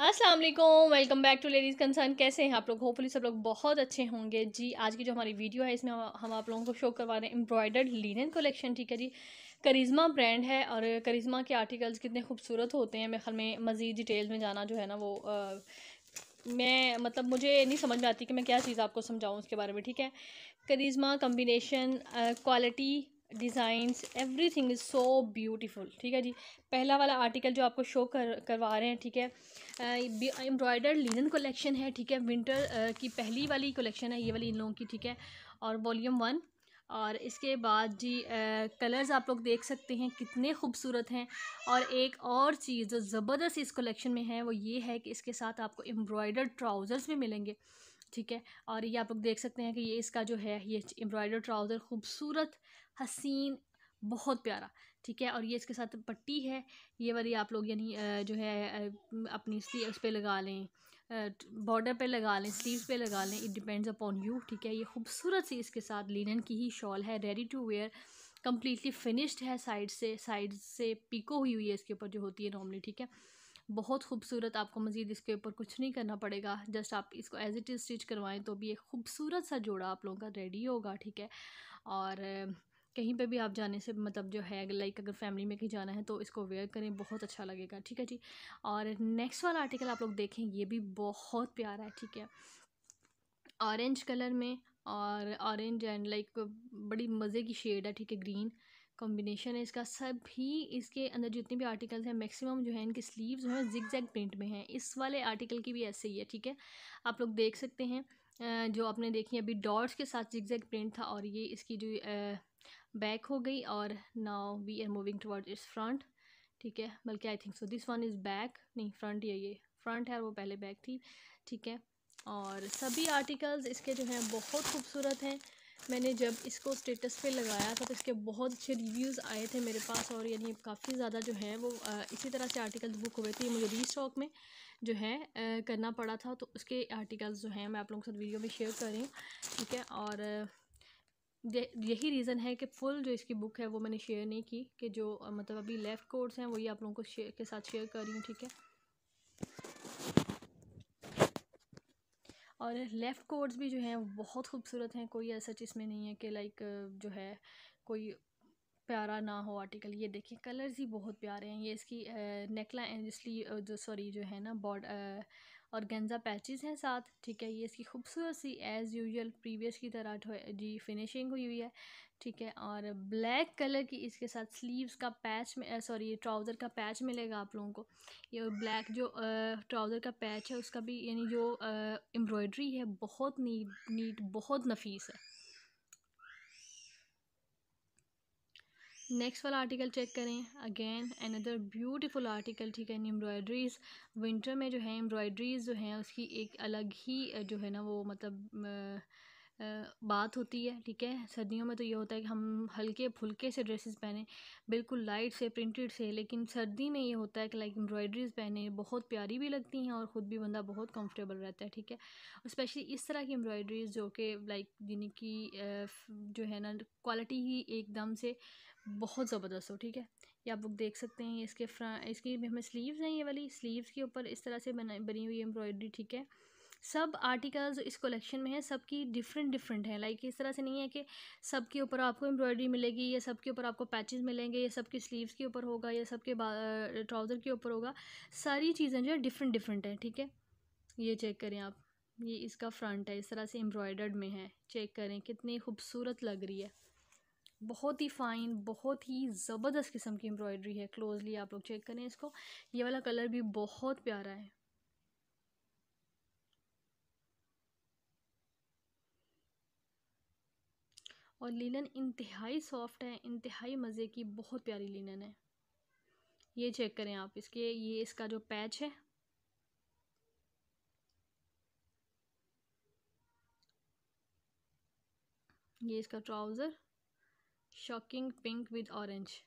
अस्सलाम वालेकुम back to ladies concern कैसे हैं आप लोग? होपफुली सब लोग बहुत अच्छे होंगे। जी आज की जो हमारी वीडियो है इसमें हम आप लोगों को शो करवा रहे हैं एम्ब्रॉयडर्ड लिनन कलेक्शन ठीक है जी? करिश्मा ब्रांड है और करिश्मा के आर्टिकल्स कितने खूबसूरत होते हैं। मेरे ख्याल में मज़ीद डिटेल्स में जाना जो है ना वो आ, मैं मतलब मुझे नहीं समझ में आती कि मैं क्या चीज़ आपको समझाऊँ उसके बारे में ठीक है? Karishma combination quality designs every thing is so beautiful ठीक है जी? पहला वाला आर्टिकल जो आपको शो कर, करवा रहे हैं, ठीक है? एम्ब्रॉयडर लिनन कलेक्शन है, ठीक है? विंटर की पहली वाली कलेक्शन है, ये वाली इन लोगों की, ठीक है? और वॉल्यूम वन और इसके बाद जी कलर्स आप लोग देख सकते हैं, कितने खूबसूरत हैं। और एक और चीज़ जो ज़बरदस्त इस कलेक्शन में है, वो ये है कि इसके साथ आपको एम्ब्रॉयडर्ड ट्राउज़र्स भी मिलेंगे। ठीक है? और ये आप लोग देख सकते हैं कि ये इसका जो है, ये एम्ब्रॉयडर ट्राउज़र खूबसूरत, हसीन, बहुत प्यारा, ठीक है? और ये इसके साथ पट्टी है। ये वाली आप लोग यानी जो है अपनी स्लीव पे लगा लें बॉर्डर पे लगा लें स्लीव्स पे लगा लें इट डिपेंड्स अपॉन यू ठीक है? ये खूबसूरत सी इसके साथ लिनन की ही शॉल है ready to wear completely finished है साइड से साइड से पिको हुई हुई है इसके ऊपर जो होती है नॉर्मली ठीक है? बहुत खूबसूरत आपको मज़ीद इसके ऊपर कुछ नहीं करना पड़ेगा। जस्ट आप इसको एज इट इज़ स्टिच करवाएँ तो भी एक खूबसूरत सा जोड़ा आप लोगों का रेडी होगा, ठीक है? और, कहीं पे भी आप जाने से मतलब जो है लाइक अगर फैमिली में कहीं जाना है तो इसको वेयर करें, बहुत अच्छा लगेगा, ठीक है जी? और नेक्स्ट वाला आर्टिकल आप लोग देखें, ये भी बहुत प्यारा है, ठीक है? ऑरेंज कलर में और ऑरेंज एंड लाइक बड़ी मज़े की शेड है, ठीक है ग्रीन कॉम्बिनेशन है, इसका सभी इसके अंदर जितने भी आर्टिकल्स हैं मैक्सिमम जो है इनके स्लीव्स जो हैं जिग प्रिंट में हैं। इस वाले आर्टिकल की भी ऐसे ही है, ठीक है? आप लोग देख सकते हैं जो आपने देखी अभी डॉट्स के साथ जिग प्रिंट था और ये इसकी जो बैक हो गई और now we are moving toward its front ठीक है? बल्कि I think so this one is back नहीं फ्रंट ये ये। फ्रंट है वो पहले बैक थी, ठीक है? और सभी आर्टिकल्स इसके जो हैं, बहुत खूबसूरत हैं। मैंने जब इसको स्टेटस पे लगाया था तो इसके बहुत अच्छे रिव्यूज़ आए थे मेरे पास और यानी काफ़ी ज़्यादा जो है वो इसी तरह से आर्टिकल्स बुक हुए थे। मुझे री स्टॉक में जो है करना पड़ा था। तो उसके आर्टिकल्स जो हैं, मैं आप लोगों के साथ वीडियो में शेयर कर रही हूँ, ठीक है? और यही रीज़न है कि फुल जो इसकी बुक है, वो मैंने शेयर नहीं की, कि जो मतलब अभी लेफ़्ट कोड्स हैं वही आप लोगों को के साथ शेयर कर रही हूँ, ठीक है? और लेफ़्ट कोड्स भी जो हैं बहुत खूबसूरत हैं, कोई ऐसा चीज़ में नहीं है कि लाइक जो है, कोई प्यारा ना हो आर्टिकल ये देखिए कलर्स ही बहुत प्यारे हैं। ये इसकी नेकला इसलिए जो सॉरी जो है ना बॉड और गेंजा पैचेस हैं साथ, ठीक है? ये इसकी खूबसूरत सी एज़ यूजल प्रीवियस की तरह जी फिनिशिंग हुई हुई है, ठीक है? और ब्लैक कलर की इसके साथ स्लीव्स का पैच में सॉरी ये ट्राउज़र का पैच मिलेगा आप लोगों को। ये ब्लैक जो ट्राउज़र का पैच है, उसका भी, यानी जो एम्ब्रॉयड्री है, बहुत नीट नीट बहुत नफीस है। नेक्स्ट वाला आर्टिकल चेक करें. अगेन अनदर ब्यूटीफुल आर्टिकल ठीक है एम्ब्रॉयड्रीज़ विंटर में जो है एम्ब्रॉयड्रीज़ जो हैं, उसकी एक अलग ही जो है ना, वो मतलब बात होती है, ठीक है. सर्दियों में तो ये होता है कि हम हल्के फुल्के से ड्रेसेस पहने. बिल्कुल लाइट से प्रिंटेड से, लेकिन सर्दी में ये होता है कि लाइक एम्ब्रॉयड्रीज़ पहने, बहुत प्यारी भी लगती हैं और ख़ुद भी बंदा बहुत कंफर्टेबल रहता है, ठीक है. स्पेशली इस तरह की एम्ब्रॉयड्रीज़ जो कि लाइक जिनकी जो है ना क्वालिटी ही एकदम से बहुत ज़बरदस्त हो, ठीक है? ये आप लोग देख सकते हैं इसके फ्रंट इसकी हमें स्लीव्स हैं ये वाली, स्लीव्स के ऊपर इस तरह से बना, बनी हुई एम्ब्रॉयडरी, ठीक है? सब आर्टिकल्स इस कलेक्शन में है, सबकी डिफरेंट डिफरेंट है, लाइक इस तरह से नहीं है कि सब के ऊपर आपको एम्ब्रॉयडरी मिलेगी, या सब के ऊपर आपको पैचेस मिलेंगे, या सबके स्लीव्स के ऊपर होगा, या सबके ट्राउज़र के ऊपर होगा, सारी चीज़ें जो है डिफरेंट डिफरेंट हैं, ठीक है? ये चेक करें आप, ये इसका फ्रंट है, इस तरह से एम्ब्रॉयडर्ड में है, चेक करें कितनी खूबसूरत लग रही है। बहुत ही फ़ाइन बहुत ही ज़बरदस्त किस्म की एम्ब्रॉयडरी है। क्लोजली आप लोग चेक करें इसको। ये वाला कलर भी बहुत प्यारा है। और लिनन इंतहाई सॉफ्ट है, इंतहाई मज़े की, बहुत प्यारी लिनन है। ये चेक करें आप इसके, ये इसका जो पैच है। ये इसका trouser shocking pink with orange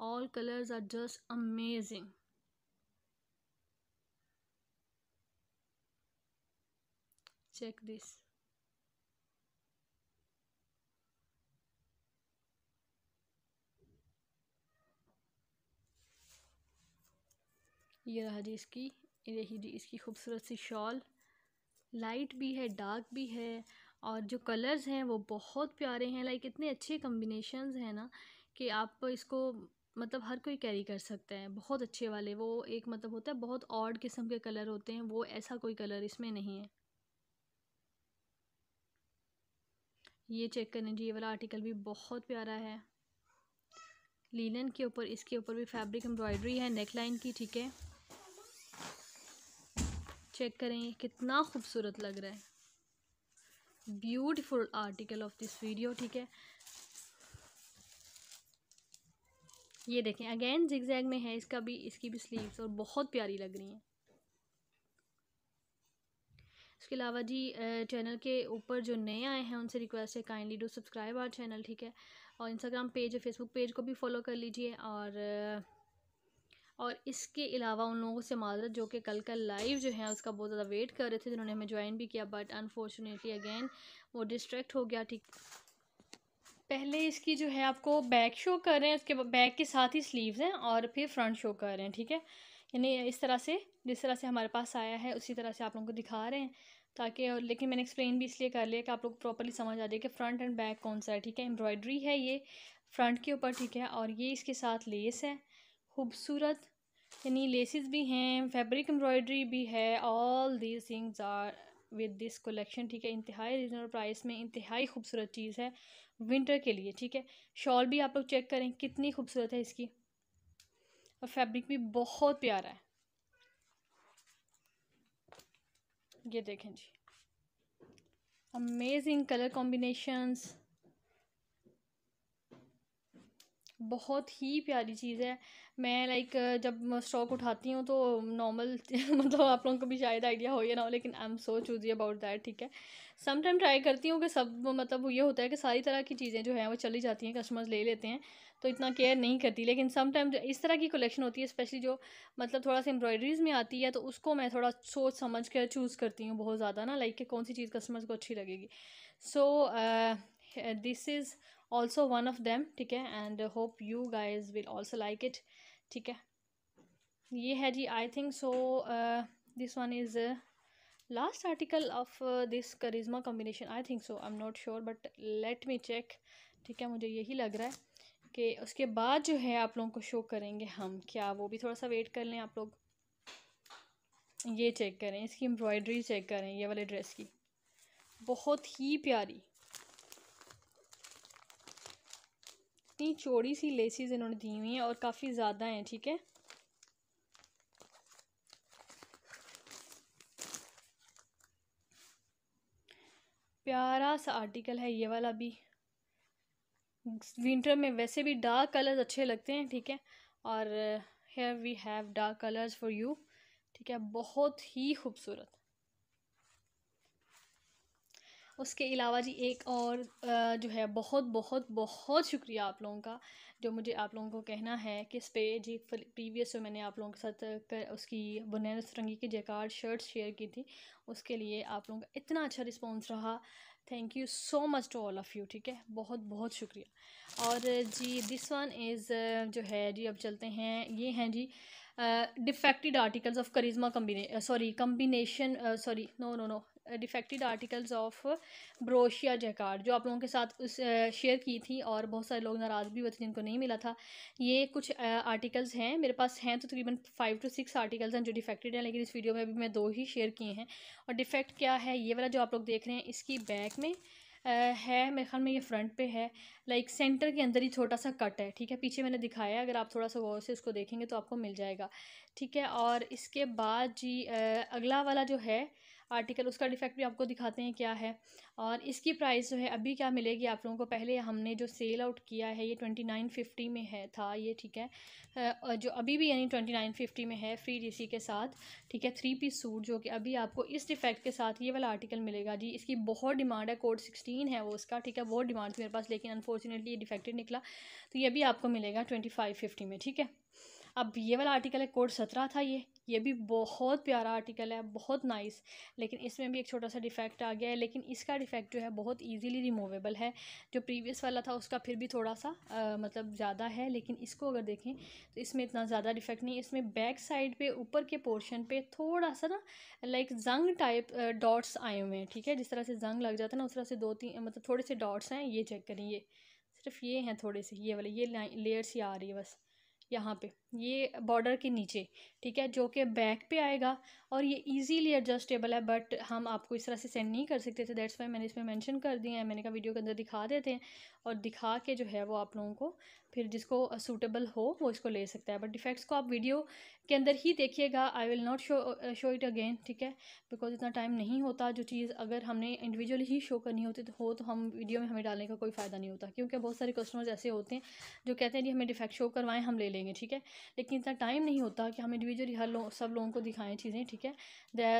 all colors are just amazing check this ये रहा जी इसकी यही जी इसकी खूबसूरत सी शॉल लाइट भी है डार्क भी है और जो कलर्स हैं वो बहुत प्यारे हैं लाइक इतने अच्छे कम्बिनेशंस हैं ना कि आप इसको मतलब हर कोई कैरी कर सकता है, बहुत अच्छे वाले। वो एक मतलब होता है, बहुत ऑड किस्म के कलर होते हैं, वो ऐसा कोई कलर इसमें नहीं है। ये चेक करें जी, ये वाला आर्टिकल भी बहुत प्यारा है। लीलन के ऊपर, इसके ऊपर भी फैब्रिक एम्ब्रॉयडरी है नेक लाइन की, ठीक है। चेक करें कितना खूबसूरत लग रहा है। Beautiful article of this video ठीक है? ये देखें अगेन जिगजैग में है, इसका भी, इसकी भी स्लीव्स और बहुत प्यारी लग रही हैं। इसके अलावा जी चैनल के ऊपर जो नए आए हैं, उनसे रिक्वेस्ट है kindly do subscribe our channel ठीक है? और इंस्टाग्राम पेज और फेसबुक पेज को भी फॉलो कर लीजिए और और इसके अलावा उन लोगों से माजरत जो कि कल का लाइव जो है उसका बहुत ज़्यादा वेट कर रहे थे, जिन्होंने हमें ज्वाइन भी किया बट अनफॉर्चुनेटली अगेन वो डिस्ट्रैक्ट हो गया, ठीक। पहले इसकी जो है आपको बैक शो कर रहे हैं, उसके बैक के साथ ही स्लीव्स हैं और फिर फ्रंट शो कर रहे हैं, ठीक है। यानी इस तरह से, जिस तरह से हमारे पास आया है, उसी तरह से आप लोगों को दिखा रहे हैं, ताकि लेकिन मैंने एक्सप्लेन भी इसलिए कर लिया कि आप लोग प्रॉपरली समझ आ जाए कि फ़्रंट एंड बैक कौन सा है, ठीक है। एम्ब्रॉयडरी है ये फ्रंट के ऊपर, ठीक है, और ये इसके साथ लेस है। खूबसूरत यानी लेसिस भी हैं फैब्रिक एम्ब्रॉयडरी भी है all these things are with this collection ठीक है? इंतहाई रीजनल प्राइस में इंतहाई खूबसूरत चीज़ है विंटर के लिए, ठीक है? शॉल भी आप लोग चेक करें, कितनी खूबसूरत है इसकी। और फैब्रिक भी बहुत प्यारा है। ये देखें जी। अमेजिंग कलर कॉम्बिनेशंस बहुत ही प्यारी चीज़ है। मैं लाइक जब स्टॉक उठाती हूँ तो नॉर्मल मतलब आप लोगों को भी शायद आइडिया हो या ना हो, लेकिन I am so choosy about that ठीक है? सम टाइम ट्राई करती हूँ कि सब मतलब ये होता है कि सारी तरह की चीज़ें जो हैं वो चली जाती हैं कस्टमर्स ले लेते हैं तो इतना केयर नहीं करती। लेकिन सम टाइम इस तरह की कलेक्शन होती है स्पेशली जो मतलब थोड़ा सा एम्ब्रॉयडरीज़ में आती है तो उसको मैं थोड़ा सोच समझ कर चूज़ करती हूँ बहुत ज़्यादा ना लाइक कि कौन सी चीज़ कस्टमर्स को अच्छी लगेगी। So this is also one of them ठीक है? And hope you guys will also like it ठीक है? ये है जी I think so this one is last article of this Karishma combination I think so I am not sure but let me check ठीक है? मुझे यही लग रहा है कि उसके बाद जो है आप लोगों को शो करेंगे हम, क्या वो भी थोड़ा सा वेट कर लें आप लोग? ये चेक करें, इसकी एम्ब्रॉयडरी चेक करें, ये वाले ड्रेस की। बहुत ही प्यारी इतनी चौड़ी सी लेसिस इन्होंने दी हुई हैं और काफ़ी ज़्यादा हैं, ठीक है? प्यारा सा आर्टिकल है ये वाला भी। विंटर में वैसे भी डार्क कलर्स अच्छे लगते हैं, ठीक है? और here we have dark colours for you ठीक है? बहुत ही खूबसूरत। उसके अलावा जी एक और जो है बहुत बहुत बहुत शुक्रिया आप लोगों का जो मुझे आप लोगों को कहना है कि इस पर जी प्रीवियस जो मैंने आप लोगों के साथ कर, उसकी बनैन रंगी की जैकार्ड शर्ट शेयर की थी उसके लिए आप लोगों का इतना अच्छा रिस्पॉन्स रहा। Thank you so much to all of you ठीक है? बहुत बहुत शुक्रिया। और जी दिस वन इज़ जो है जी अब चलते हैं। ये हैं जी defected articles of Karishma combine sorry combination sorry no no no defected articles of ब्रोशिया jacquard जो आप लोगों के साथ उस शेयर की थी और बहुत सारे लोग नाराज़ भी हुए थे जिनको नहीं मिला था। ये कुछ आर्टिकल्स हैं, मेरे पास हैं तो तकरीबन फाइव टू सिक्स आर्टिकल्स हैं जो डिफेक्टेड हैं, लेकिन इस वीडियो में भी मैं दो ही शेयर किए हैं। और डिफेक्ट क्या है, ये वाला जो आप लोग देख रहे हैं, इसकी बैक में है, मेरे ख्याल में ये फ्रंट पे है। लाइक सेंटर के अंदर ही छोटा सा कट है, ठीक है? पीछे मैंने दिखाया है, अगर आप थोड़ा सा गौर से इसको देखेंगे तो आपको मिल जाएगा, ठीक है? और इसके बाद जी अगला वाला जो है आर्टिकल, उसका डिफेक्ट भी आपको दिखाते हैं क्या है। और इसकी प्राइस जो है, अभी क्या मिलेगी आप लोगों को? पहले हमने जो सेल आउट किया है, ये ट्वेंटी नाइन फिफ्टी में है, था ये, ठीक है। जो अभी भी यानी ट्वेंटी नाइन फिफ्टी में है फ्री डीसी के साथ, ठीक है थ्री पीस सूट जो कि अभी आपको इस डिफेक्ट के साथ ये वाला आर्टिकल मिलेगा। जी, इसकी बहुत डिमांड है कोड सिक्सटीन है वो उसका, ठीक है, बहुत डिमांड थी मेरे पास, लेकिन अनफॉर्चुनेटली ये डिफेक्टेड निकला तो ये भी आपको मिलेगा ट्वेंटी फाइव फिफ्टी में, ठीक है। अब ये वाला आर्टिकल है कोड सत्रह था ये। ये भी बहुत प्यारा आर्टिकल है बहुत नाइस लेकिन इसमें भी एक छोटा सा डिफेक्ट आ गया है। लेकिन इसका डिफेक्ट जो है बहुत ईजीली रिमूवेबल है। जो प्रीवियस वाला था उसका फिर भी थोड़ा सा आ, मतलब ज़्यादा है। लेकिन इसको अगर देखें तो इसमें इतना ज़्यादा डिफेक्ट नहीं इसमें बैक साइड पे ऊपर के पोर्शन पे थोड़ा सा ना लाइक जंग टाइप डॉट्स आए हुए हैं ठीक है? जिस तरह से जंग लग जाता है ना उस तरह से दो तीन मतलब थोड़े से डॉट्स हैं। ये चेक करें ये। सिर्फ़ ये हैं थोड़े से ये वाले ये लेयर्स ही आ रही है बस। यहाँ पे, ये बॉर्डर के नीचे, ठीक है, जो कि बैक पे आएगा और ये इजीली एडजस्टेबल है बट हम आपको इस तरह से सेंड नहीं कर सकते थे दैट्स वाई मैंने इसमें मेंशन कर दिया है, मैंने कहा वीडियो के अंदर दिखा देते हैं और दिखा के जो है वो आप लोगों को फिर जिसको सूटेबल हो, वो इसको ले सकता है। बट डिफेक्ट्स को आप वीडियो के अंदर ही देखिएगा। I will not show show it again ठीक है? बिकॉज़ इतना टाइम नहीं होता। जो चीज़ अगर हमने इंडिविजुअली ही शो करनी होती तो हो तो हम वीडियो में हमें डालने का कोई फ़ायदा नहीं होता। क्योंकि बहुत सारे कस्टमर्स ऐसे होते हैं जो कहते हैं कि हमें डिफेक्ट शो करवाएँ, हम ले लेंगे, ठीक है? लेकिन इतना टाइम नहीं होता कि हम इंडिविजुअली हर लोग सब लोगों को दिखाएँ चीज़ें, ठीक है?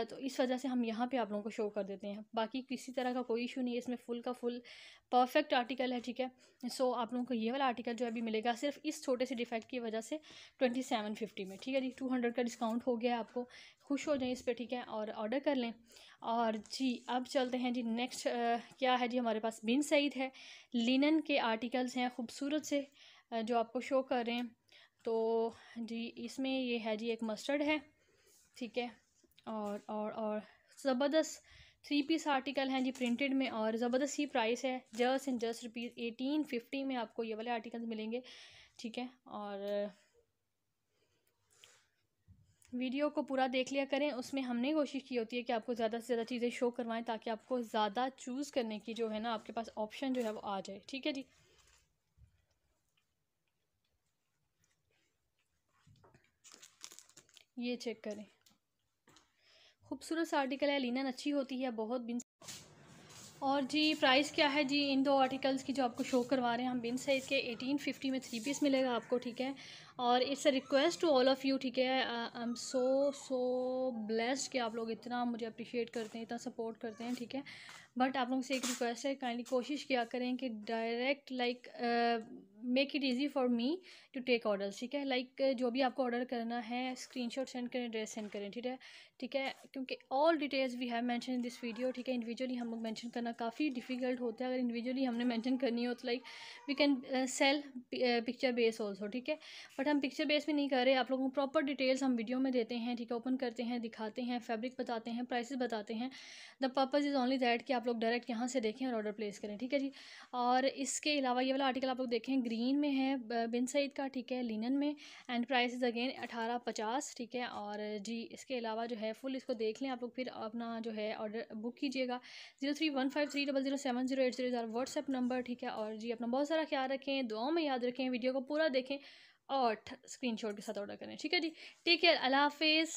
तो इस वजह से हम यहाँ पर आप लोगों को शो कर देते हैं। बाकी किसी तरह का कोई इशू नहीं है। इसमें फुल का फुल परफेक्ट आर्टिकल है, ठीक है? सो आप लोगों को ये वाला आर्टिकल जो अभी मिलेगा सिर्फ़ इस छोटे से डिफेक्ट की वजह से ट्वेंटी सेवन फिफ्टी में, ठीक है जी? टू हंड्रेड का डिस्काउंट हो गया आपको। खुश हो जाएँ इस पर ठीक है? और ऑर्डर कर लें। और जी, अब चलते हैं जी नेक्स्ट क्या है जी हमारे पास? बिन सईद है। लिनन के आर्टिकल्स हैं खूबसूरत से जो आपको शो कर रहे हैं। तो जी, इसमें ये है जी एक मस्टर्ड है, ठीक है? और और और ज़बरदस्त थ्री पीस आर्टिकल हैं जी प्रिंटेड में और ज़बरदस्त ही प्राइस है। Just and just rupees eighteen fifty में आपको ये वाले आर्टिकल्स मिलेंगे, ठीक है? और वीडियो को पूरा देख लिया करें। उसमें हमने कोशिश की होती है कि आपको ज़्यादा से ज़्यादा चीज़ें शो करवाएँ ताकि आपको ज़्यादा चूज़ करने की जो है ना आपके पास ऑप्शन जो है वो आ जाए, ठीक है जी? ये चेक करें। खूबसूरत सा आर्टिकल है, लिनन अच्छी होती है, बहुत बिन और जी प्राइस क्या है? जी, इन दो आर्टिकल्स की जो आपको शो करवा रहे हैं, हम बिन साइज़ के एटीन फिफ्टी में थ्री पीस मिलेगा आपको, ठीक है? और it's a request to all of you ठीक है? आई एम सो सो ब्लेस्ड कि आप लोग इतना मुझे अप्रिशिएट करते हैं, इतना सपोर्ट करते हैं, ठीक है? बट आप लोगों से एक रिक्वेस्ट है काइंडली कोशिश किया करें कि direct like make it easy for me to take orders ठीक है? लाइक like, जो भी आपको ऑर्डर करना है स्क्रीनशॉट सेंड करें ड्रेस सेंड करें ठीक है? ठीक है? क्योंकि all details we have mention in this video ठीक है? इंडिविजुअली हम लोग मेंशन करना काफ़ी डिफ़िकल्ट होता है। अगर इंडिविजुअली हमने मेंशन करनी हो तो like we can sell picture base also ठीक है? बट हम पिक्चर बेस भी नहीं कर रहे। आप लोगों को प्रॉपर डिटेल्स हम वीडियो में देते हैं ठीक है? ओपन करते हैं दिखाते हैं फैब्रिक बताते हैं प्राइसेस बताते हैं। The purpose is only that कि आप लोग डायरेक्ट यहाँ से देखें और ऑर्डर प्लेस करें ठीक है जी? और इसके अलावा ये वाला आर्टिकल आप लोग देखें ग्रीन में है बिन सईद का, ठीक है, लिनन में एंड प्राइस इज़ अगेन अठारह पचास, ठीक है, और जी, इसके अलावा जो है फुल इसको देख लें आप लोग, फिर अपना जो है ऑर्डर बुक कीजिएगा zero three one five three double zero seven zero eight zero WhatsApp number ठीक है, और जी, अपना बहुत सारा ख्याल रखें, दुआओं में याद रखें, वीडियो को पूरा देखें, और स्क्रीन के साथ ऑर्डर करें, ठीक है जी टेक केयर अल्लाह हाफिज़।